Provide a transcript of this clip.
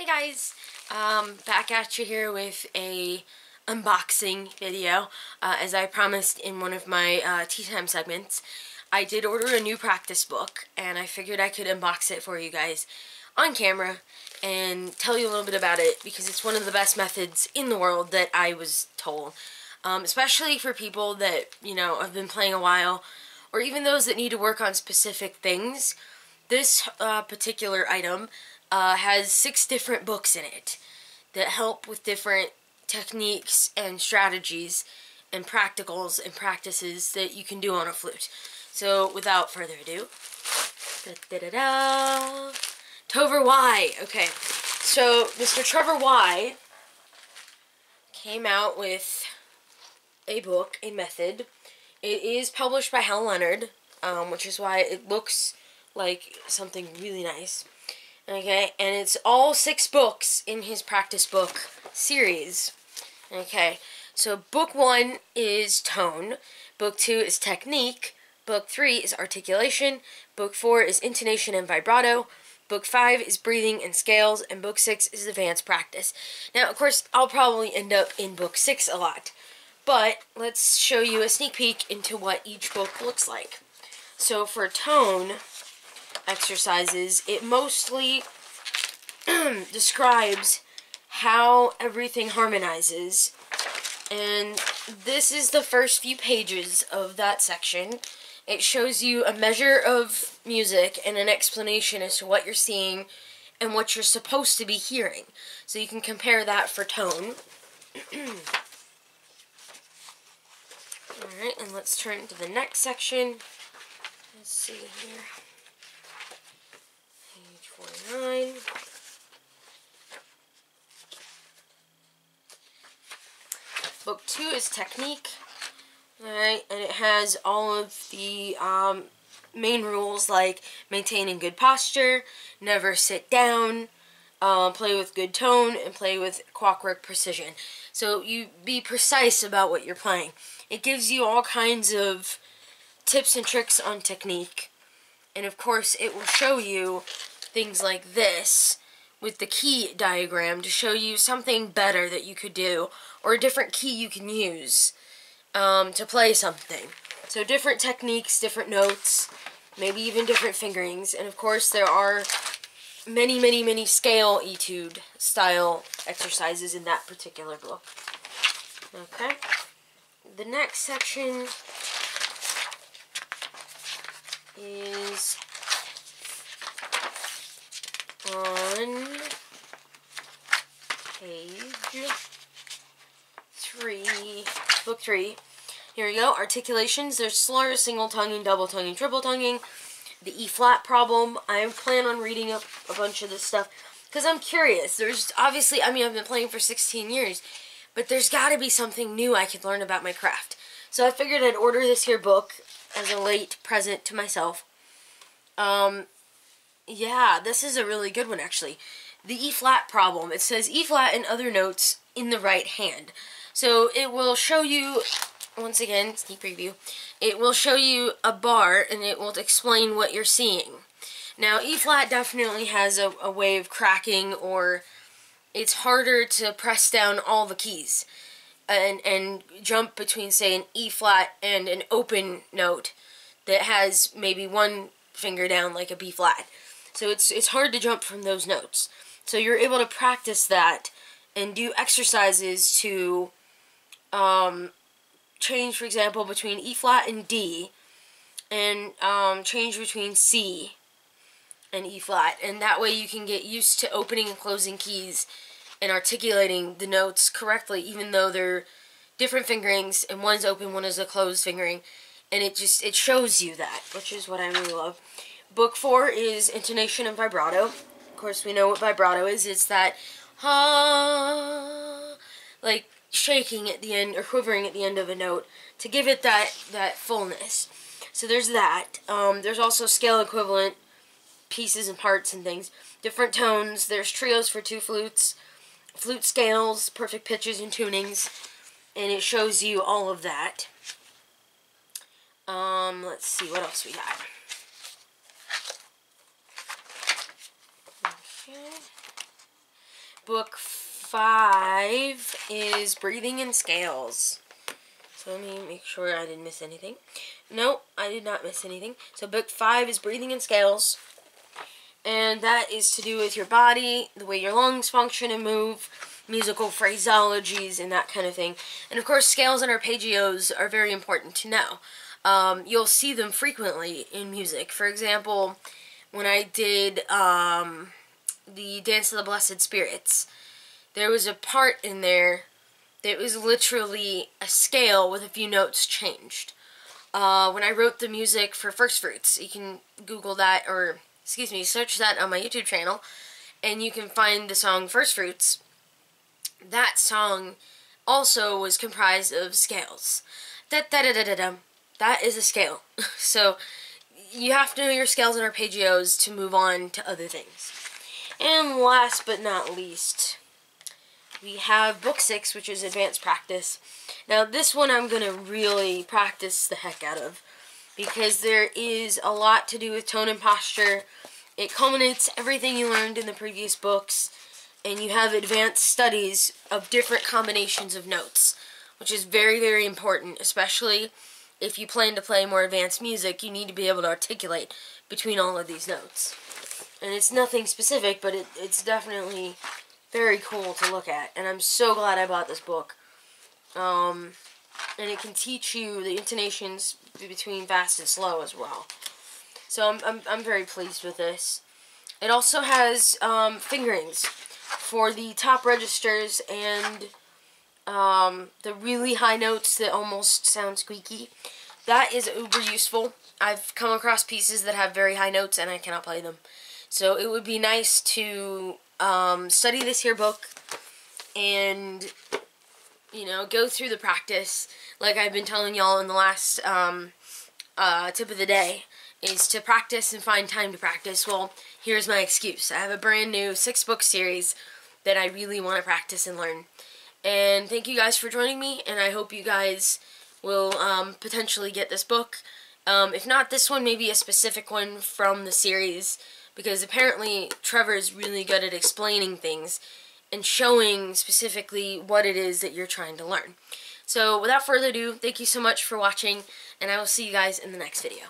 Hey guys, um, back at you here with a unboxing video. Uh, as I promised in one of my uh, tea time segments, I did order a new practice book, and I figured I could unbox it for you guys on camera and tell you a little bit about it because it's one of the best methods in the world that I was told. Um, especially for people that, you know, have been playing a while, or even those that need to work on specific things. This uh, particular item uh, has six different books in it that help with different techniques and strategies and practicals and practices that you can do on a flute. So without further ado, da, da, da, da, Trevor Wye. Okay, so Mr. Trevor Wye came out with a book, a method. It is published by Hal Leonard, um, which is why it looks like something really nice. Okay, and it's all six books in his practice book series. Okay, so book one is tone, book two is technique, book three is articulation, book four is intonation and vibrato, book five is breathing and scales, and book six is advanced practice. Now, of course, I'll probably end up in book six a lot, but let's show you a sneak peek into what each book looks like. So for tone, exercises, it mostly describes how everything harmonizes. And this is the first few pages of that section. It shows you a measure of music and an explanation as to what you're seeing and what you're supposed to be hearing. So you can compare that for tone. Alright, and let's turn to the next section. Let's see here. 49. Book 2 is Technique. Alright, and it has all of the um, main rules like maintaining good posture, never sit down, uh, play with good tone, and play with clockwork precision. So you be precise about what you're playing. It gives you all kinds of tips and tricks on technique. And of course, it will show you things like this with the key diagram to show you something better that you could do or a different key you can use um, to play something. So different techniques, different notes, maybe even different fingerings. And of course there are many, many, many scale etude style exercises in that particular book. Okay. The next section is on page three, book three. Here we go, articulations. There's slur, single tonguing, double tonguing, triple tonguing. The E flat problem. I plan on reading up a bunch of this stuff because I'm curious. There's obviously, I mean, I've been playing for 16 years, but there's got to be something new I could learn about my craft. So I figured I'd order this here book as a late present to myself. Um, yeah, this is a really good one, actually. The E-flat problem. It says E-flat and other notes in the right hand. So it will show you, once again, sneak preview, it will show you a bar and it will explain what you're seeing. Now, E-flat definitely has a, a way of cracking or it's harder to press down all the keys and, and jump between, say, an E-flat and an open note that has maybe one finger down like a B-flat. So it's, it's hard to jump from those notes. So you're able to practice that and do exercises to um, change, for example, between E flat and D, and um, change between C and E flat. And that way you can get used to opening and closing keys and articulating the notes correctly, even though they're different fingerings and one's open, one is a closed fingering. And it just, it shows you that, which is what I really love. Book four is intonation and vibrato. Of course, we know what vibrato is. It's that ha, like shaking at the end or quivering at the end of a note to give it that that fullness. So there's that. Um, there's also scale equivalent pieces and parts and things. Different tones. There's trios for two flutes, flute scales, perfect pitches and tunings, and it shows you all of that. Um, let's see what else we got. Book five is Breathing in Scales. So let me make sure I didn't miss anything. No, I did not miss anything. So book five is Breathing in Scales. And that is to do with your body, the way your lungs function and move, musical phraseologies, and that kind of thing. And of course, scales and arpeggios are very important to know. Um, you'll see them frequently in music. For example, when I did um, the Dance of the Blessed Spirits, there was a part in there that was literally a scale with a few notes changed. Uh, when I wrote the music for First Fruits, you can Google that, or, excuse me, search that on my YouTube channel, and you can find the song First Fruits. That song also was comprised of scales. Da da da da da da. That is a scale. so, you have to know your scales and arpeggios to move on to other things. And last but not least, we have book six, which is advanced practice. Now, this one I'm going to really practice the heck out of because there is a lot to do with tone and posture. It culminates everything you learned in the previous books, and you have advanced studies of different combinations of notes, which is very, very important, especially if you plan to play more advanced music, you need to be able to articulate between all of these notes. And it's nothing specific, but it, it's definitely very cool to look at. And I'm so glad I bought this book. Um, and it can teach you the intonations between fast and slow as well. So I'm, I'm, I'm very pleased with this. It also has um, fingerings for the top registers and um, the really high notes that almost sound squeaky. That is uber useful. I've come across pieces that have very high notes and I cannot play them. So it would be nice to um, study this here book and, you know, go through the practice like I've been telling y'all in the last um, uh, tip of the day is to practice and find time to practice. Well, here's my excuse. I have a brand new six book series that I really want to practice and learn. And thank you guys for joining me, and I hope you guys will um, potentially get this book. Um, if not this one, maybe a specific one from the series, because apparently Trevor is really good at explaining things and showing specifically what it is that you're trying to learn. So without further ado, thank you so much for watching, and I will see you guys in the next video.